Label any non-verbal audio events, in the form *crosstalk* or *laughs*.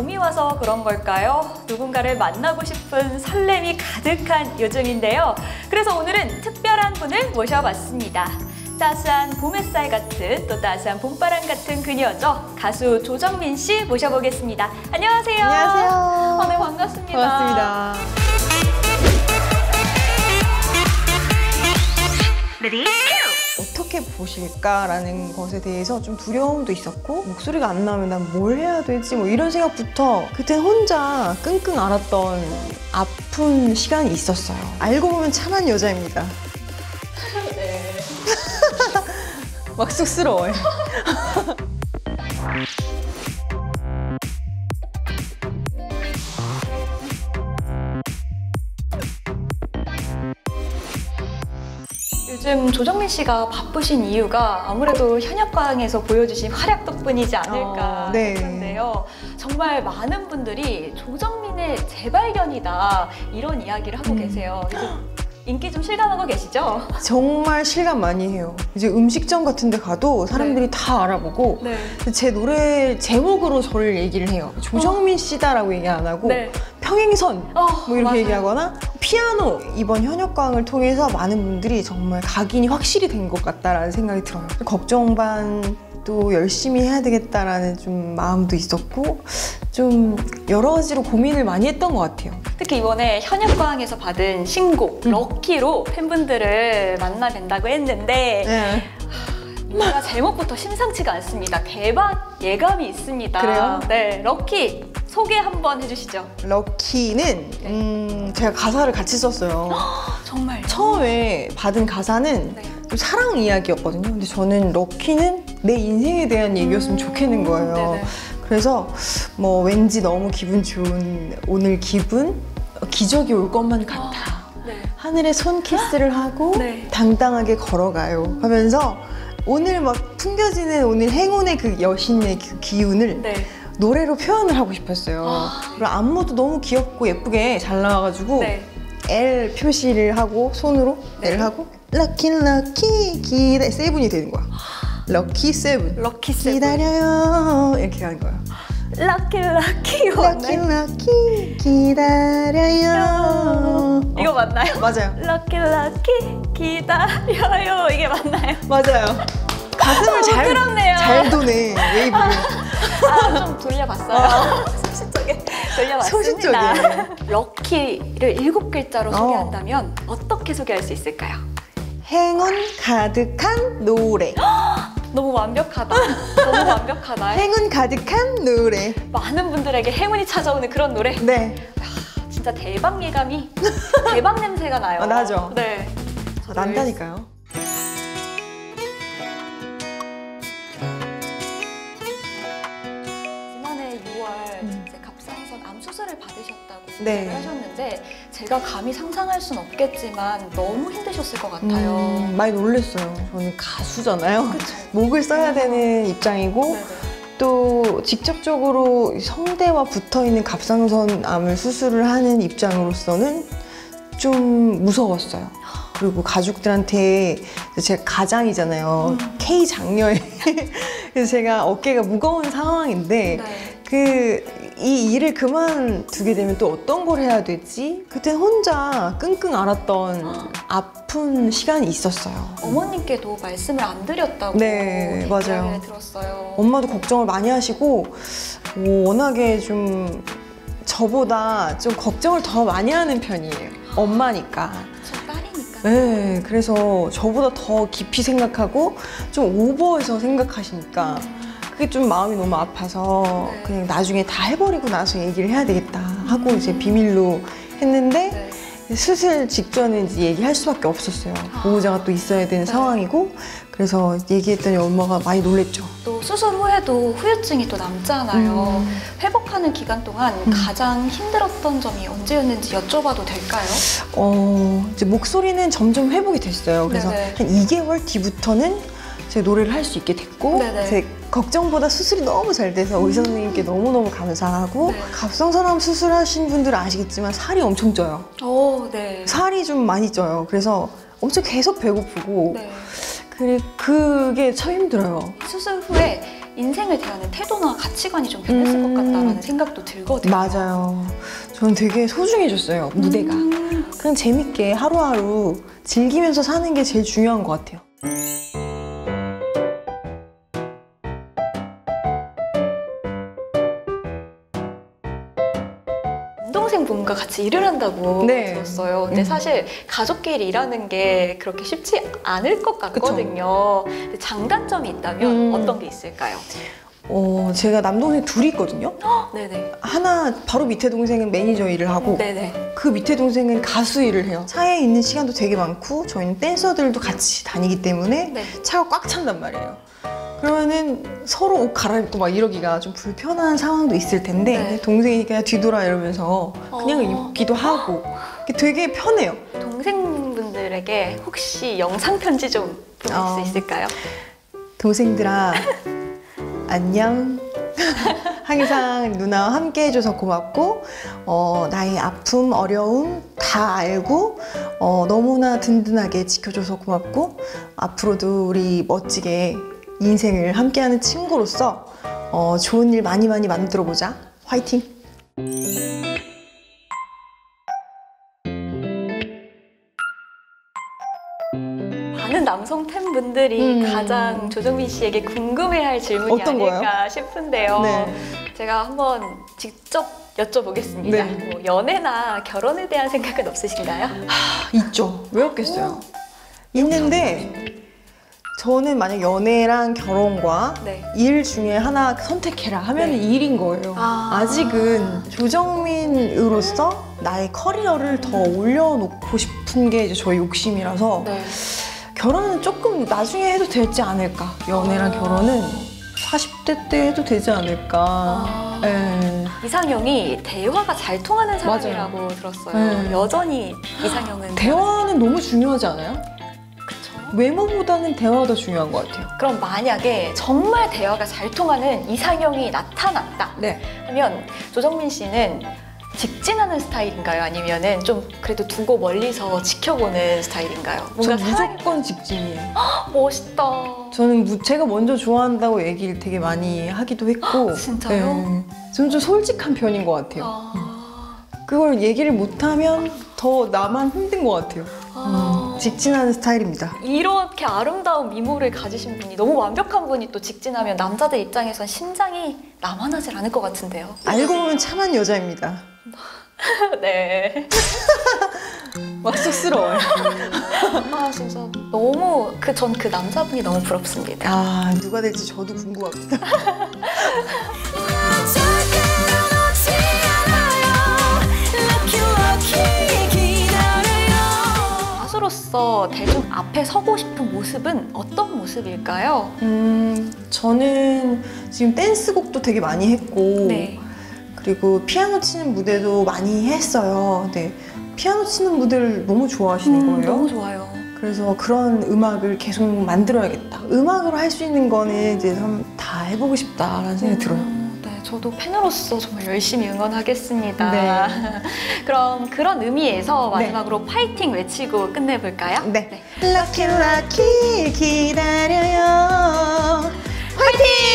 봄이 와서 그런 걸까요? 누군가를 만나고 싶은 설렘이 가득한 요즘인데요. 그래서 오늘은 특별한 분을 모셔봤습니다. 따스한 봄 햇살 같은 또 따스한 봄바람 같은 그녀죠. 가수 조정민 씨 모셔보겠습니다. 안녕하세요. 안녕하세요. 어, 네, 반갑습니다. 반갑습니다. 어떻게 보실까라는 것에 대해서 좀 두려움도 있었고 목소리가 안 나오면 난 뭘 해야 되지 뭐 이런 생각부터 그때 혼자 끙끙 앓았던 아픈 시간이 있었어요. 알고 보면 참한 여자입니다. *laughs* *laughs* 막 쑥스러워요. *laughs* 요즘 조정민 씨가 바쁘신 이유가 아무래도 현역광에서 보여주신 활약 덕분이지 않을까 어, 네. 싶은데요. 정말 많은 분들이 조정민의 재발견이다 이런 이야기를 하고 음. 계세요. 인기 좀 실감하고 계시죠? 정말 실감 많이 해요. 이제 음식점 같은 데 가도 사람들이 다 알아보고 네. 제 노래 제목으로 저를 얘기를 해요. 조정민 씨다라고 얘기 안 하고 네. 평행선 어, 뭐 이렇게 맞아요. 얘기하거나 피아노 이번 현역광을 통해서 많은 분들이 정말 각인이 확실히 된 것 같다라는 생각이 들어요. 걱정 반또 열심히 해야 되겠다라는 좀 마음도 있었고 좀 여러 가지로 고민을 많이 했던 것 같아요. 특히 이번에 현역광에서 받은 신곡 음. 럭키로 팬분들을 만나 뵌다고 했는데 네. 뭔가 제목부터 심상치가 않습니다. 대박 예감이 있습니다. 그래요? 네, 럭키 소개 한번 해주시죠. 럭키는 음, 제가 가사를 같이 썼어요. *gasps* 정말 처음에 받은 가사는 네. 좀 사랑 이야기였거든요. 근데 저는 럭키는 내 인생에 대한 얘기였으면 좋겠는 거예요. 음, 네네. 그래서 뭐 왠지 너무 기분 좋은 오늘 기분 기적이 올 것만 같아. *gasps* 네. 하늘에 손 키스를 하고 네. 당당하게 걸어가요. 하면서 오늘 막 풍겨지는 오늘 행운의 그 여신의 그 기운을 네. 노래로 표현을 하고 싶었어요. 아. 그리고 안무도 너무 귀엽고 예쁘게 잘 나와가지고 네. L 표시를 하고 손으로 네. L 하고 럭키 럭키 기다 세븐이 되는 거야. Lucky seven. Lucky seven. 기다려요 이렇게 가는 거야. Lucky lucky lucky lucky 기다려요. 이거 어, 맞나요? 맞아요. Lucky lucky 기다려요 이게 맞나요? 맞아요. 가슴을 잘, 부끄럽네요. 잘 도네 웨이브를. 아 좀 돌려봤어요. 소싯적에 돌려봤습니다. 소싯적이에요. Lucky를 일곱 글자로 어. 소개한다면 어떻게 소개할 수 있을까요? 행운 가득한 노래. *gasps* 너무 완벽하다. 너무 완벽하다. 행운 가득한 노래. 많은 분들에게 행운이 찾아오는 그런 노래. 네. 진짜 대박 예감이 대박 냄새가 나요. 아, 나죠? 네. 난다니까요. 지난해 6월 음. 이제 갑상선 암 수술을 받으셨다고 네. 하셨는데 제가 감히 상상할 순 없겠지만 너무 힘드셨을 것 같아요. 음, 많이 놀랐어요. 저는 가수잖아요. 그쵸? *laughs* 목을 써야 되는 입장이고 네네. 또 직접적으로 성대와 붙어 있는 갑상선 암을 수술을 하는 입장으로서는 좀 무서웠어요. *laughs* 그리고 가족들한테 제가 가장이잖아요. 음. K 장녀에 *laughs* 그래서 제가 어깨가 무거운 상황인데 네. 그이 일을 그만두게 되면 또 어떤 걸 해야 되지? 그때 혼자 끙끙 앓았던 아픈 시간이 있었어요. 어머님께도 말씀을 안 드렸다고 네, 맞아요. 들었어요. 엄마도 걱정을 많이 하시고 오, 워낙에 좀 저보다 좀 걱정을 더 많이 하는 편이에요. 엄마니까. 네, 그래서 저보다 더 깊이 생각하고 좀 오버해서 생각하시니까 그게 좀 마음이 너무 아파서 네. 그냥 나중에 다 해버리고 나서 얘기를 해야 되겠다 하고 이제 비밀로 했는데 네. 수술 직전에 이제 얘기할 수밖에 없었어요. 아. 보호자가 또 있어야 되는 네. 상황이고 그래서 얘기했더니 엄마가 많이 놀랬죠. 또 수술 후에도 후유증이 또 남잖아요. 음. 회복하는 기간 동안 음. 가장 힘들었던 점이 언제였는지 여쭤봐도 될까요? 어, 이제 목소리는 점점 회복이 됐어요. 그래서 네네. 한 2개월 뒤부터는 제 노래를 할 수 있게 됐고 네네. 제 걱정보다 수술이 너무 잘 돼서 의사 선생님께 너무너무 감사하고 네. 갑상선암 수술하신 분들은 아시겠지만 살이 엄청 쪄요. 오, 네. 살이 좀 많이 쪄요. 그래서 엄청 계속 배고프고 네. 그리 그게 참 힘들어요. 수술 후에 인생을 대하는 태도나 가치관이 좀 변했을 음. 것 같다라는 생각도 들거든요. 맞아요. 저는 되게 소중해졌어요, 무대가. 음. 그냥 재밌게 하루하루 즐기면서 사는 게 제일 중요한 것 같아요. 남동생분과 같이 일을 한다고 네. 들었어요. 근데 음. 사실 가족끼리 일하는 게 그렇게 쉽지 않을 것 같거든요. 장단점이 있다면 음. 어떤 게 있을까요? 어, 제가 남동생 둘이 있거든요. *gasps* 네네. 하나 바로 밑에 동생은 매니저 일을 하고 네네. 그 밑에 동생은 가수 일을 해요. 차에 있는 시간도 되게 많고 저희는 댄서들도 같이 다니기 때문에 네. 차가 꽉 찬단 말이에요. 그러면은 서로 옷 갈아입고 막 이러기가 좀 불편한 상황도 있을 텐데 네. 동생이 그냥 뒤돌아 이러면서 그냥 어. 입기도 하고 되게 편해요. 동생분들에게 혹시 영상 편지 좀 보낼 어. 수 있을까요? 동생들아 *laughs* 안녕. 항상 누나와 함께 해줘서 고맙고 어, 나의 아픔 어려움 다 알고 어, 너무나 든든하게 지켜줘서 고맙고 앞으로도 우리 멋지게 인생을 함께하는 친구로서 어, 좋은 일 많이 많이 만들어 보자 화이팅 많은 남성 팬분들이 음. 가장 조정민 씨에게 궁금해할 질문이 어떤 아닐까? 싶은데요. 네. 제가 한번 직접 여쭤보겠습니다. 네. 뭐 연애나 결혼에 대한 생각은 없으신가요? 아, 있죠 왜 없겠어요 있는데 저는 만약 연애랑 결혼과 네. 일 중에 하나 선택해라 하면 네. 은 일인 거예요. 아. 아. 직은 조정민으로서 나의 커리어를 더 올려놓고 싶은 게 이제 저의 욕심이라서 네. 결혼은 조금 나중에 해도 되지 않을까. 연애랑 아. 결혼은 40대 때 해도 되지 않을까. 아. 예. 이상형이 대화가 잘 통하는 사람이라고 들었어요. 네. 여전히 이상형은 대화는 너무 중요하지 않아요? 외모보다는 대화가 더 중요한 것 같아요. 그럼 만약에 정말 대화가 잘 통하는 이상형이 나타났다 네. 하면 조정민 씨는 직진하는 스타일인가요? 아니면은 좀 그래도 두고 멀리서 지켜보는 스타일인가요? 전 사랑이- 무조건 직진이에요. 멋있다. 저는 무- 제가 먼저 좋아한다고 얘기를 되게 많이 하기도 했고. 진짜요? 네. 저는 좀 솔직한 편인 것 같아요. 아, 그걸 얘기를 못하면 더 나만 힘든 것 같아요. 아. 음, 직진하는 스타일입니다. 이렇게 아름다운 미모를 가지신 분이 너무 완벽한 분이 또 직진하면 남자들 입장에선 심장이 나만하질 않을 것 같은데요. 알고 보면 참한 여자입니다. *laughs* 네. *laughs* 막 쑥스러워요. *laughs* 아 진짜 너무 그 전 그 남자분이 너무 부럽습니다. 아 누가 될지 저도 궁금합니다. 가수로서 대중 앞에 서고 싶은 모습은 어떤 모습일까요? 음 저는 지금 댄스곡도 되게 많이 했고 네. 그리고 피아노 치는 무대도 많이 했어요. 네. 피아노 치는 무대를 너무 좋아하시는 음, 거예요. 너무 좋아요. 그래서 그런 음악을 계속 만들어야겠다. 음악으로 할 수 있는 거는 이제 좀 다 해보고 싶다라는 생각이 들어요. 저도 팬으로서 정말 열심히 응원하겠습니다. 네. *laughs* 그럼 그런 의미에서 네. 마지막으로 파이팅 외치고 끝내볼까요? 네. 네. 럭키 럭키 기다려요. 파이팅!